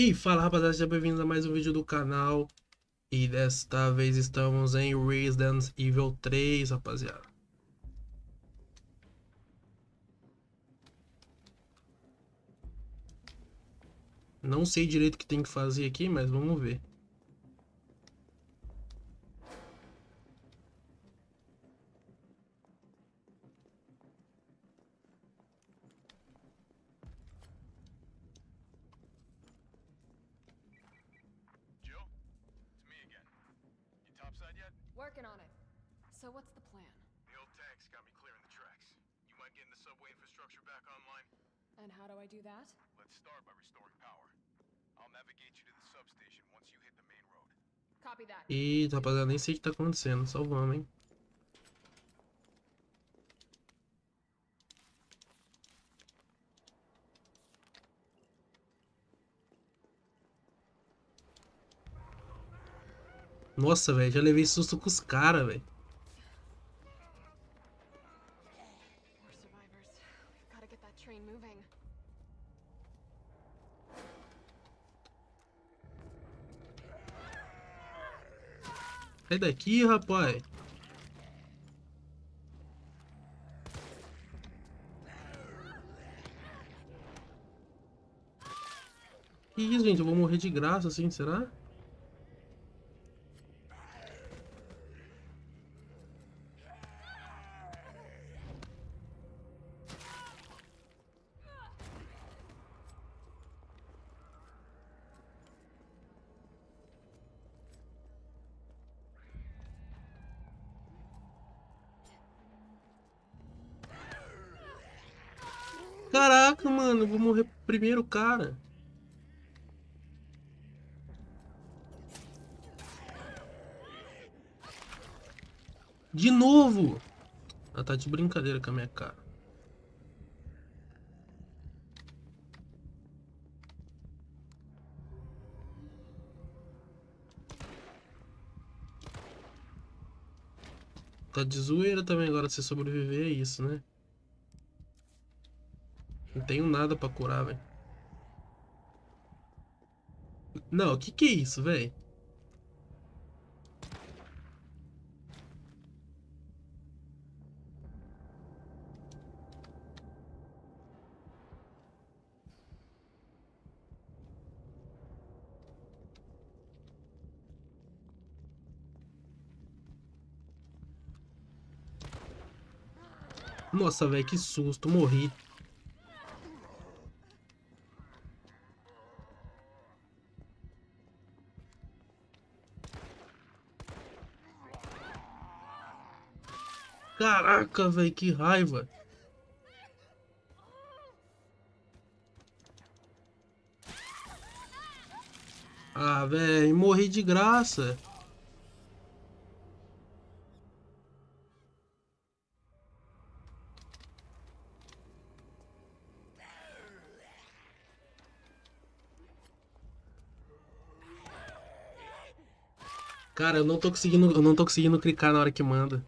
E fala rapaziada, sejam bem-vindos a mais um vídeo do canal. E desta vez estamos em Resident Evil 3, rapaziada. Não sei direito o que tem que fazer aqui, mas vamos ver do that? Let's start by restoring power. I'll navigate you to the substation once you hit the main road. Copy that. Eita, rapaziada, nem sei o que tá acontecendo, só vamos, hein Nossa, velho, já levei susto com os caras, velho. Sai daqui, rapaz. Que isso, gente? Eu vou morrer de graça assim, será? Caraca, mano, eu vou morrer primeiro, cara. De novo! Ela tá de brincadeira com a minha cara. Tá de zoeira também agora se sobreviver é isso, né? Não tenho nada pra curar, velho. Não, o que que é isso, velho? Nossa, velho, que susto, morri. Caraca, velho, que raiva. Ah, velho, morri de graça. Cara, eu não tô conseguindo, eu não tô conseguindo clicar na hora que manda.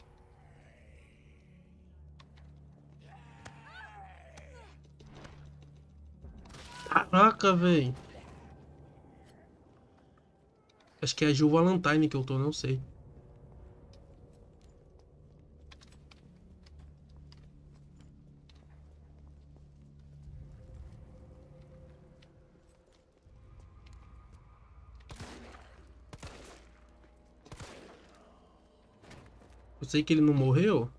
Caraca, velho. Acho que é a Gil Valentine que eu tô, não sei. Eu sei que ele não morreu.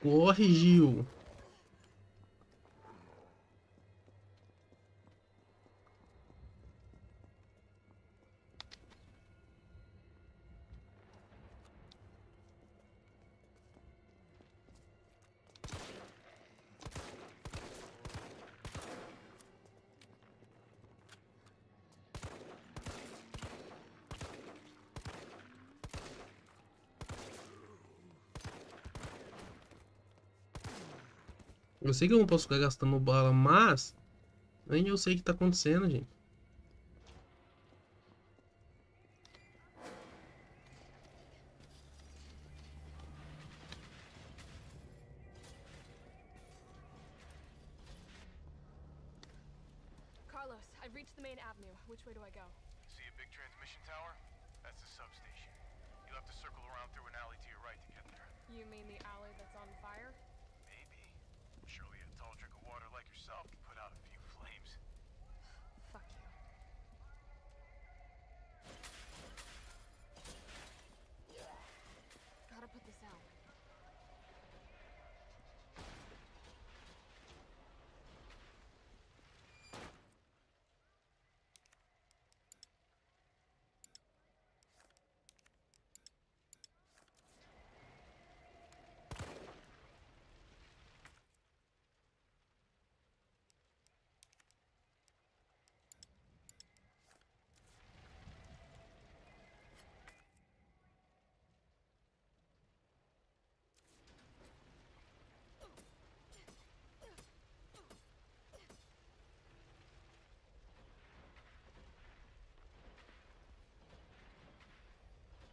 Corre, Eu sei que eu não posso ficar gastando bala, mas nem eu sei o que tá acontecendo, gente. Carlos, I've reached the main avenue. Which way do I go? See a big transmission tower? That's the substation. You'll have to circle around through an alley to your right to get there. You mean the alley that's on fire?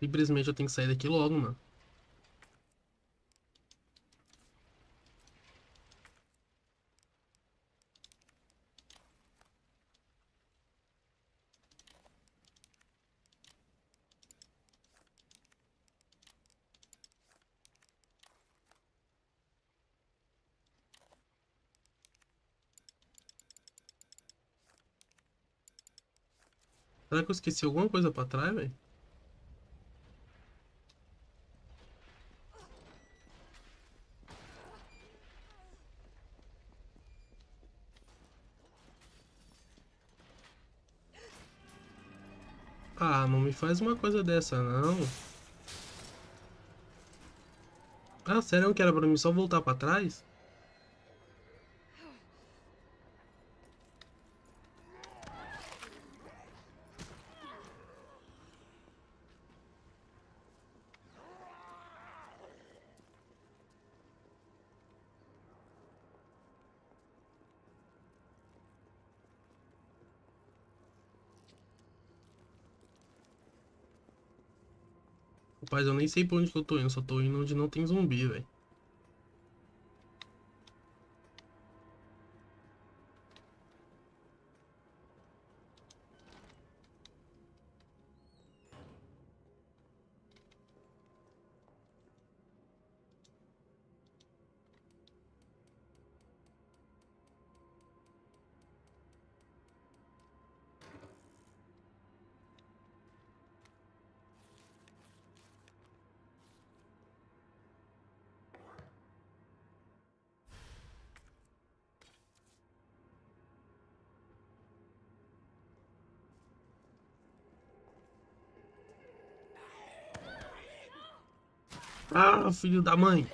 Simplesmente eu tenho que sair daqui logo, mano. Será que eu esqueci alguma coisa pra trás, velho? Ah, não me faz uma coisa dessa, não. Ah, sério que era pra mim só voltar pra trás? Rapaz, eu nem sei pra onde eu tô indo, só tô indo onde não tem zumbi, velho. Ah, filho da mãe.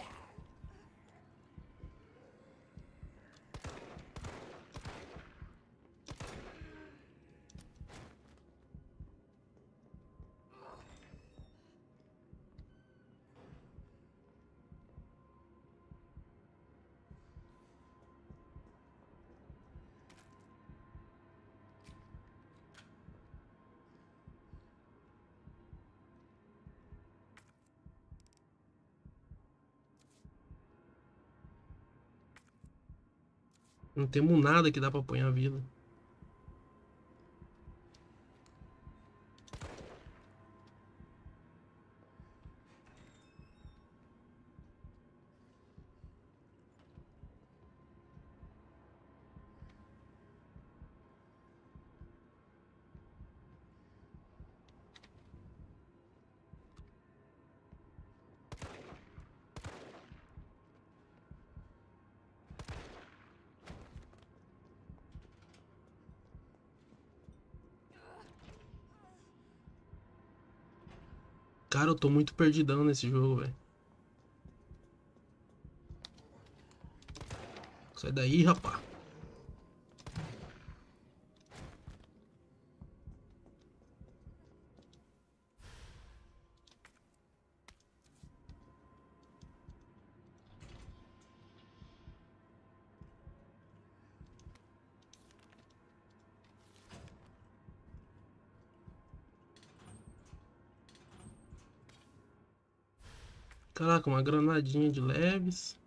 Não temos nada que dá pra apanhar a vida. Cara, eu tô muito perdidão nesse jogo, velho. Sai daí, rapá. Caraca, uma granadinha de leves.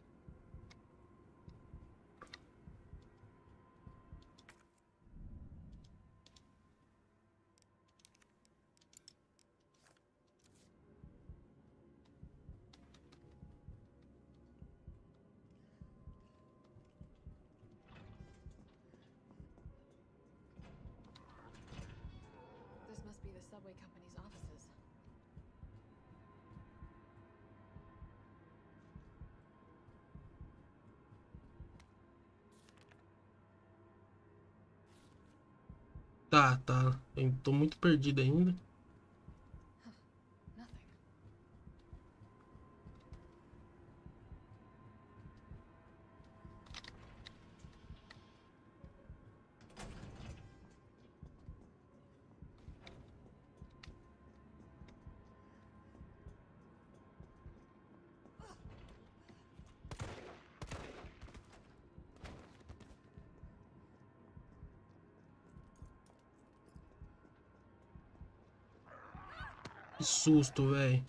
This must be the subway company's offices. Tá, tá. Eu tô muito perdido ainda. Que susto, velho.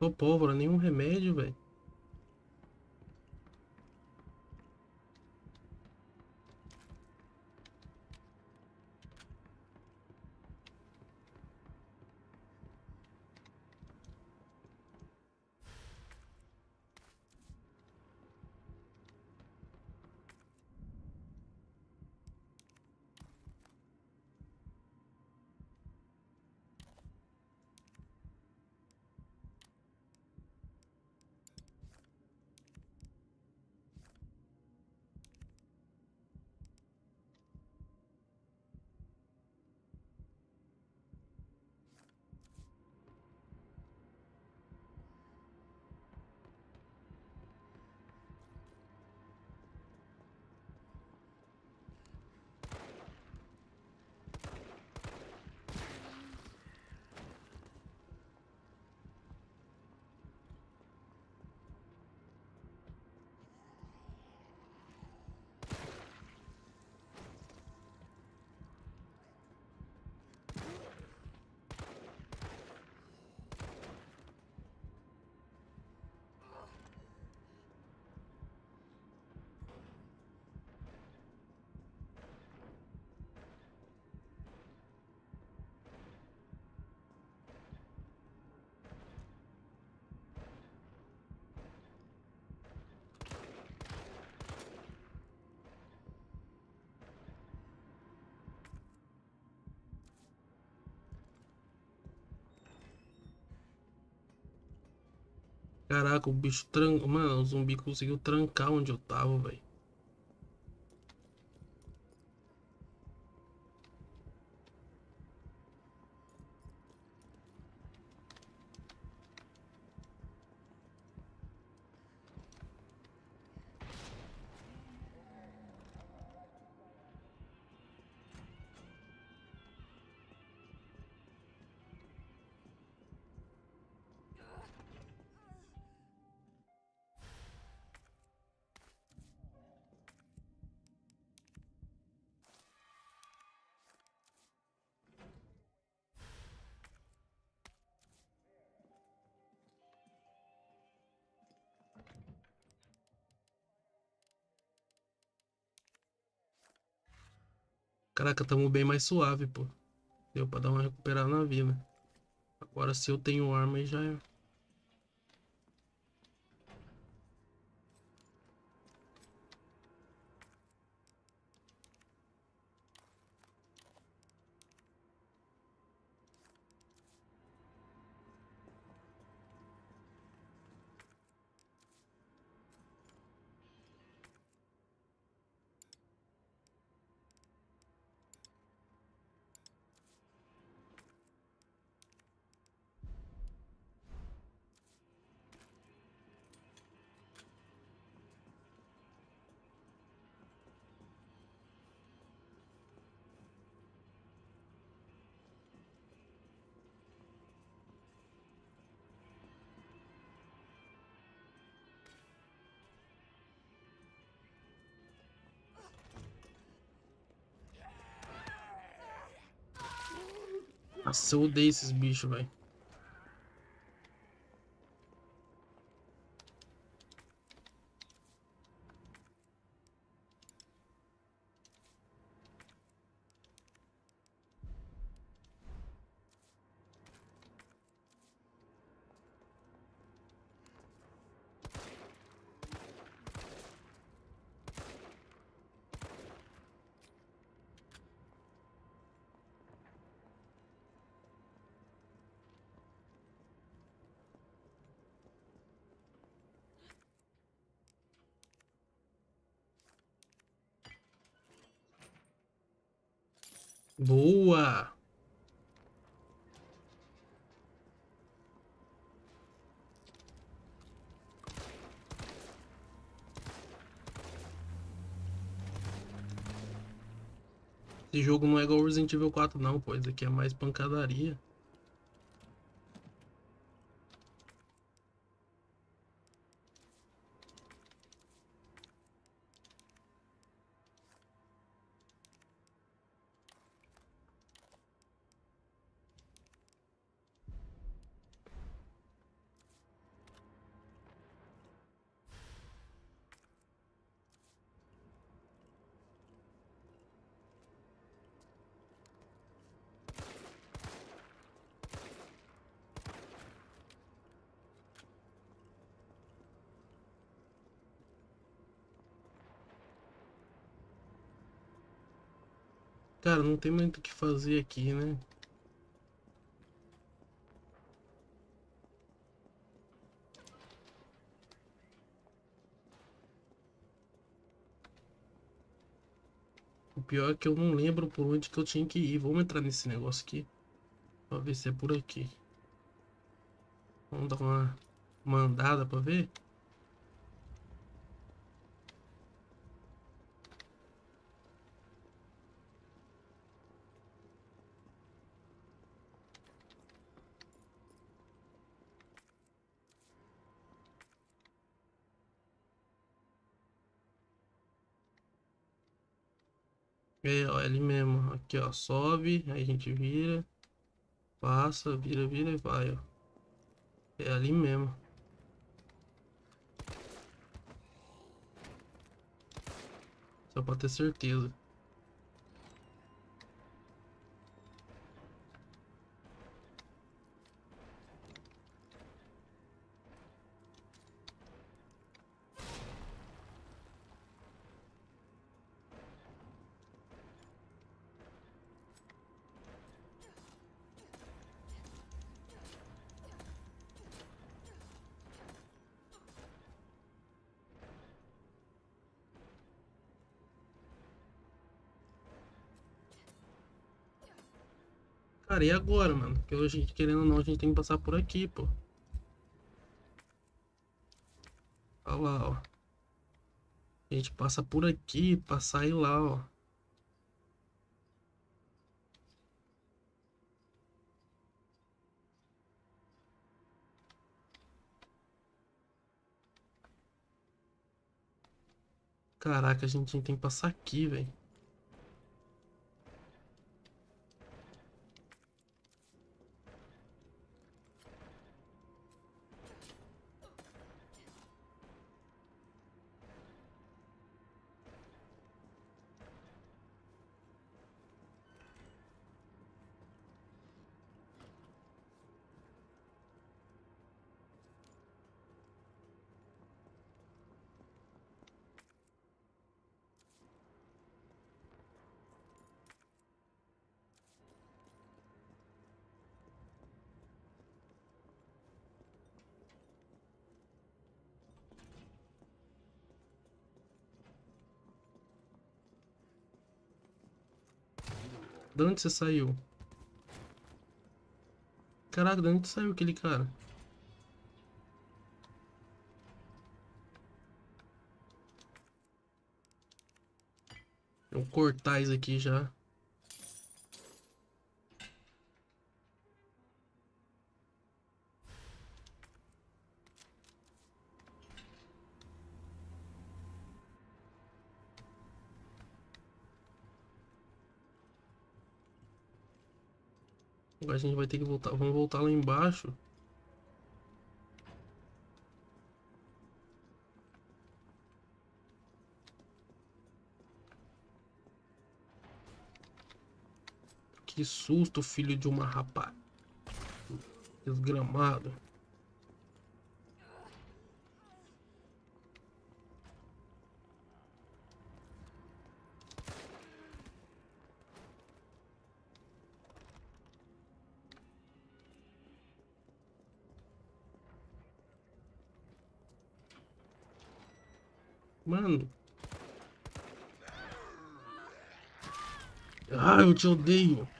Tô pólvora, nenhum remédio, velho. Caraca, o bicho tranca. Mano, o zumbi conseguiu trancar onde eu tava, velho. Caraca, tamo bem mais suave, pô. Deu pra dar uma recuperada na vida. Agora se eu tenho arma aí já é. Nossa, eu odeio esses bichos, velho. Esse jogo não é igual Resident Evil 4 não, pois aqui é mais pancadaria. Cara, não tem muito o que fazer aqui, né? O pior é que eu não lembro por onde que eu tinha que ir. Vamos entrar nesse negócio aqui. Pra ver se é por aqui. Vamos dar uma mandada pra ver. É, ó, ali mesmo. Aqui, ó. Sobe, aí a gente vira. Passa, vira, vira e vai, ó. É ali mesmo. Só pra ter certeza. Cara, e agora, mano? Porque gente, querendo ou não, a gente tem que passar por aqui, pô. Olha lá, ó. A gente passa por aqui pra sair lá, ó. Caraca, a gente tem que passar aqui, velho. De onde você saiu? Caraca, de onde saiu aquele cara? Vou cortar isso aqui já. A gente vai ter que voltar. Vamos voltar lá embaixo. Que susto, filho de uma rapaz. Desgramado. Mano. Ah, eu te odeio.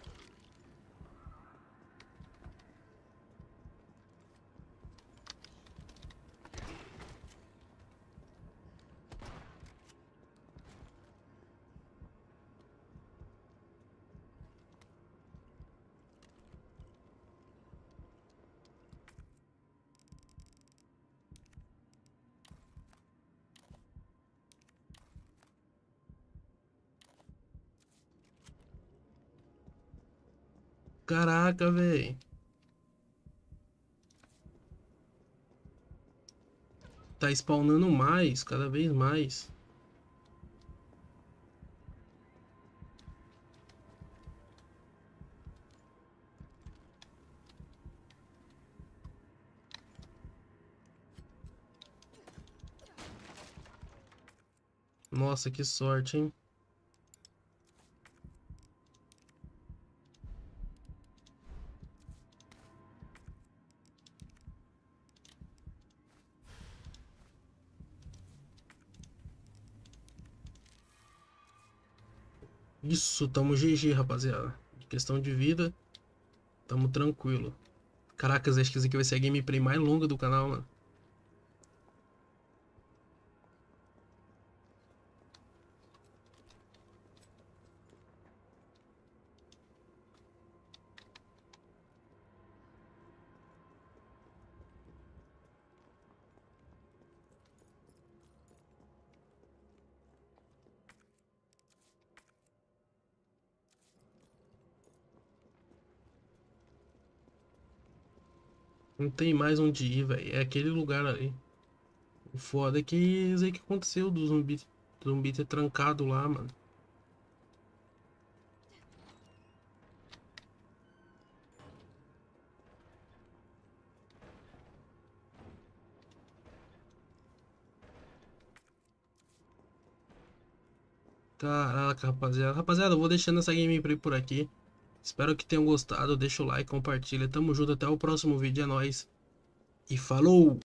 Caraca, velho. Tá spawnando mais, cada vez mais. Nossa, que sorte, hein? Isso, tamo GG, rapaziada. Questão de vida, tamo tranquilo. Caracas, acho que isso aqui vai ser a gameplay mais longa do canal, mano. Não tem mais onde ir, velho. É aquele lugar ali. O foda é que isso aí que aconteceu do zumbi, do zumbi ter trancado lá, mano. Caraca, rapaziada. Rapaziada, eu vou deixando essa gameplay por aqui. Espero que tenham gostado. Deixa o like, compartilha. Tamo junto. Até o próximo vídeo. É nóis. E falou!